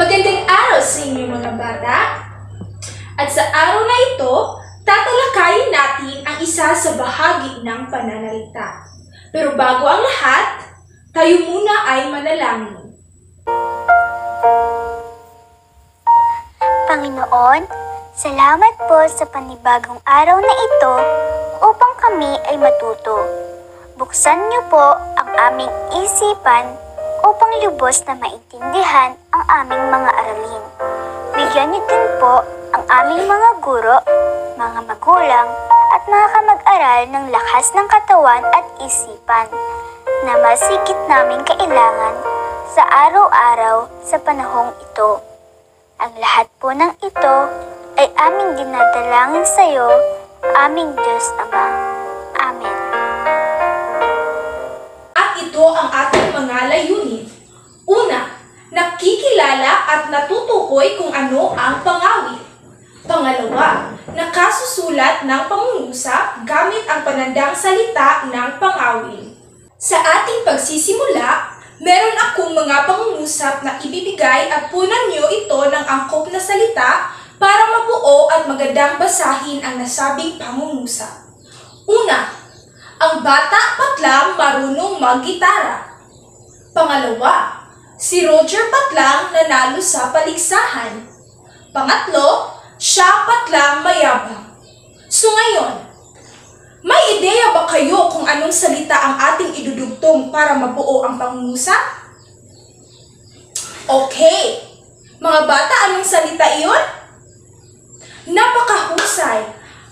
Magandang araw sa inyo mga bata. At sa araw na ito, tatalakayin natin ang isa sa bahagi ng pananalita. Pero bago ang lahat, tayo muna ay manalangin. Panginoon, salamat po sa panibagong araw na ito upang kami ay matuto. Buksan niyo po ang aming isipan upang lubos na maintindihan ang aming mga aralin. Bigyan niyo din po ang aming mga guro, mga magulang, at mga kamag-aral ng lakas ng katawan at isipan na masigit naming kailangan sa araw-araw sa panahong ito. Ang lahat po ng ito ay aming dinadalangin sa iyo, aming Diyos Ama. Amen. At ito ang ating mga layunin. Una, nakikilala at natutukoy kung ano ang pangawit. Pangalawa, nakasusulat ng pangungusap gamit ang panandang salita ng pangawil. Sa ating pagsisimula, meron akong mga pangungusap na ibibigay at punan niyo ito ng angkop na salita para mabuo at magandang basahin ang nasabing pangungusap. Una, ang bata patlang marunong maggitara. Pangalawa, si Roger patlang nanalo sa paligsahan. Pangatlo, siya patlang mayabang. So ngayon, may ideya ba kayo kung anong salita ang ating idudugtong para mabuo ang pangungusap? Okay. Mga bata, anong salita iyon? Napakahusay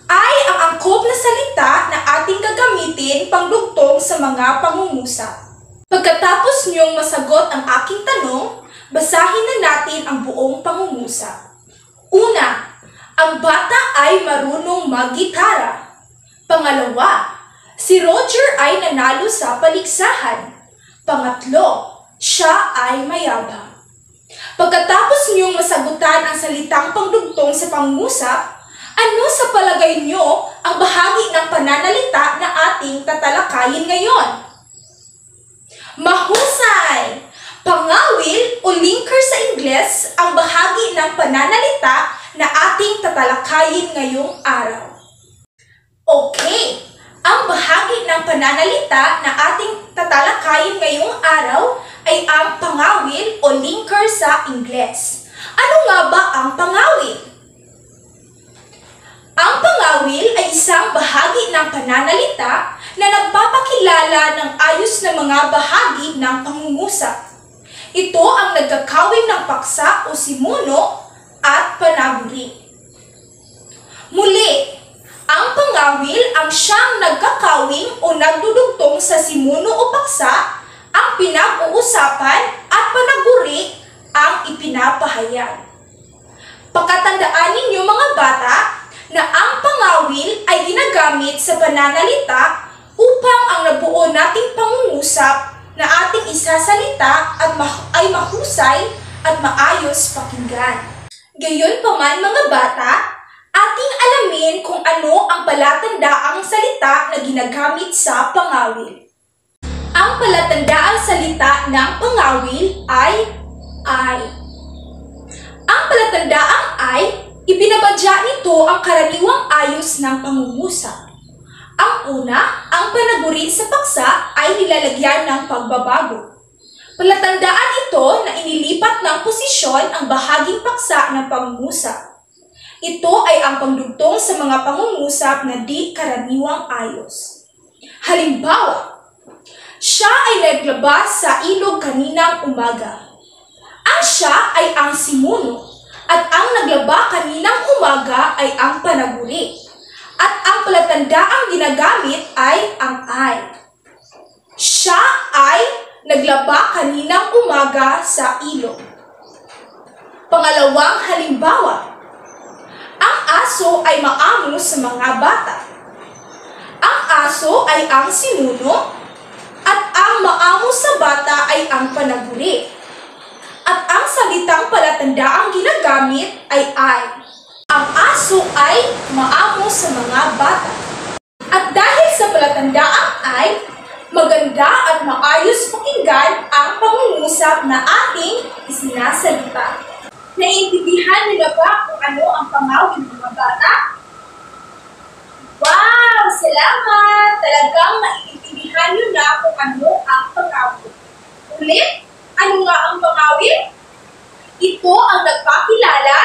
ay ang angkop na salita na ating gagamitin pangdugtong sa mga pangungusap. Pagkatapos niyong masagot ang aking tanong, basahin na natin ang buong pangungusap. Una, ang bata ay marunong maggitara. Pangalawa, si Roger ay nanalo sa paligsahan. Pangatlo, siya ay mayabang. Pagkatapos niyong masagutan ang salitang pangdugtong sa pangungusap, ano sa palagay niyo ang bahagi ng pananalita na ating tatalakayin ngayon? Mahusay! Pangawil o linker sa Ingles ang bahagi ng pananalita na ating tatalakayin ngayong araw. Okay, ang bahagi ng pananalita na ating tatalakayin ngayong araw ay ang pangawil o linker sa Ingles. Ano nga ba ang pangawil? Ang pangawil ay isang bahagi ng pananalita na nagpapakilala ng ayos na mga bahagi ng pangungusap. Ito ang nagkakawin ng paksa o simuno at panaguri. Muli, ang pangawil ang siyang nagkakawing o nagdudugtong sa simuno o paksa, ang pinag-uusapan at panaguri ang ipinapahayag. Pagkatandaan ninyo mga bata na ang pangawil ay ginagamit sa pananalita upang ang nabuo nating pangungusap na ating isasalita at ma- ay mahusay at maayos pakinggan. Gayon pa man mga bata, ating alamin kung ano ang palatandaang salita na ginagamit sa pangawil. Ang palatandaang salita ng pangawil ay ay. Ang palatandaang ay, ibinabadya nito ang karaniwang ayos ng pangungusap. Una, ang panaguri sa paksa ay nilalagyan ng pagbabago. Palatandaan ito na inilipat ng posisyon ang bahaging paksa ng pangungusap. Ito ay ang pangdugtong sa mga pangungusap na di karaniwang ayos. Halimbawa, siya ay naglabas sa ilog kaninang umaga. Ang siya ay ang simuno at ang naglaba kaninang umaga ay ang panaguri. At ang palatandaang ginagamit ay ang ay. Siya ay naglaba kaninang umaga sa ilog. Pangalawang halimbawa, ang aso ay maamo sa mga bata. Ang aso ay ang sinuno at ang maamo sa bata ay ang panaguri. At ang salitang palatandaang ginagamit ay ay. Ang aso ay maamo sa mga bata. At dahil sa palatandaang ay, maganda at maayos pakinggan ang pangungusap na ating isinasalita. Naiintindihan niyo na ba kung ano ang pangawin ng mga bata? Wow! Salamat! Talagang naiintindihan niyo na kung ano ang pangawin. Ulit, ano nga ang pangawin? Ito ang nagpakilala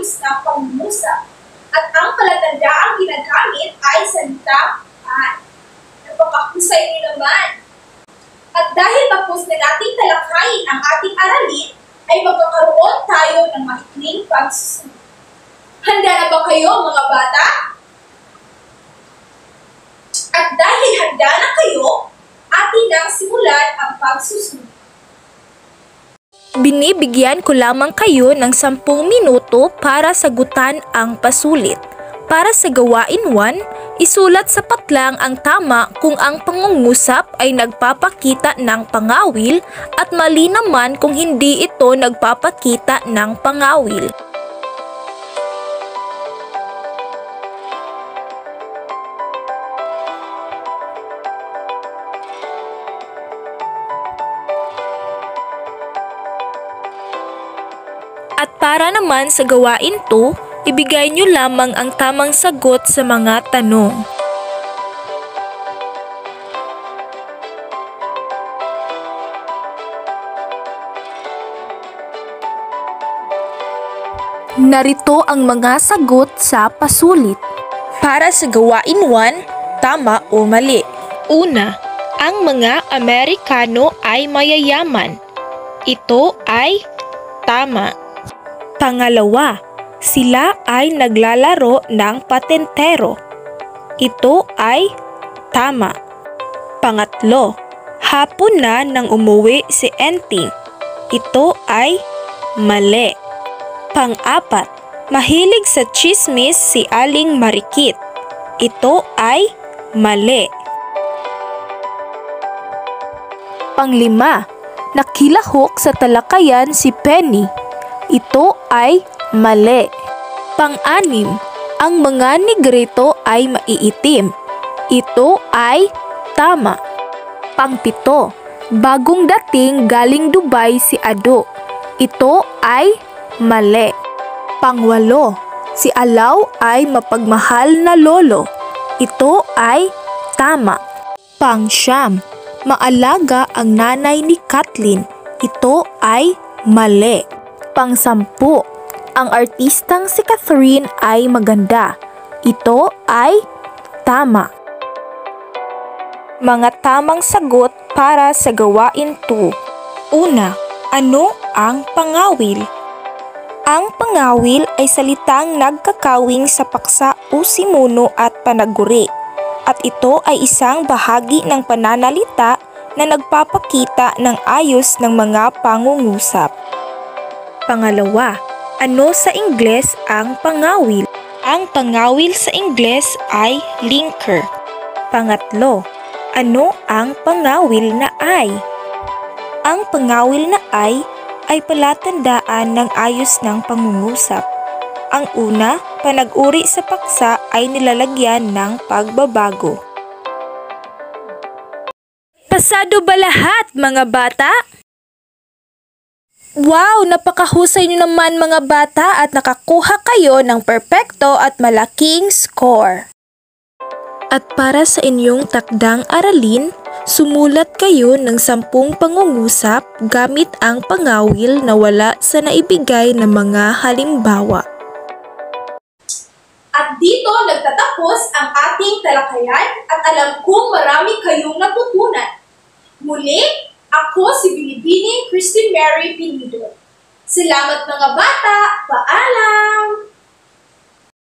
sa ayos na pangungusap. At ang palatandaang ginagamit ay salita at napakahusay niyo naman. At dahil tapos na nating talakayin ang ating aralin, ay magkakaroon tayo ng maikling pagsusunod. Handa na ba kayo mga bata? At dahil handa na kayo, atin nang simulan ang pagsusunod. Binibigyan ko lamang kayo ng 10 minuto para sagutan ang pasulit. Para sa gawain 1, isulat sa patlang ang tama kung ang pangungusap ay nagpapakita ng pangawil at mali naman kung hindi ito nagpapakita ng pangawil. Para naman sa gawain to, ibigay nyo lamang ang tamang sagot sa mga tanong. Narito ang mga sagot sa pasulit. Para sa gawain 1, tama o mali. Una, ang mga Amerikano ay mayayaman. Ito ay tama. Pangalawa, sila ay naglalaro ng patentero. Ito ay tama. Pangatlo, hapon na nang umuwi si Enting. Ito ay mali. Pang-apat, mahilig sa chismis si Aling Marikit. Ito ay mali. Panglima, nakilahok sa talakayan si Penny. Ito ay mali. Pang-anim, ang mga negrito ay maiitim. Ito ay tama. Pangpito, bagong dating galing Dubai si Ado. Ito ay mali. Pangwalo, si Alaw ay mapagmahal na lolo. Ito ay tama. Pangsyam, maalaga ang nanay ni Kathleen. Ito ay mali. Pangsampu, ang artistang si Catherine ay maganda. Ito ay tama. Mga tamang sagot para sa gawain 2. Una, ano ang pangawil? Ang pangawil ay salitang nagkakawing sa paksa o simuno at panaguri. At ito ay isang bahagi ng pananalita na nagpapakita ng ayos ng mga pangungusap. Pangalawa, ano sa Ingles ang pangawil? Ang pangawil sa Ingles ay linker. Pangatlo, ano ang pangawil na ay? Ang pangawil na ay ay palatandaan ng ayos ng pangungusap. Ang una, panag-uri sa paksa ay nilalagyan ng pagbabago. Pasado ba lahat mga bata? Wow! Napakahusay nyo naman mga bata at nakakuha kayo ng perpekto at malaking score. At para sa inyong takdang aralin, sumulat kayo ng sampung pangungusap gamit ang pangawil na wala sa naibigay na mga halimbawa. At dito nagtatapos ang ating talakayan at alam kong marami kayong natutunan. Muli, ako si Binibining Christine Mary Pinido. Salamat mga bata! Paalam!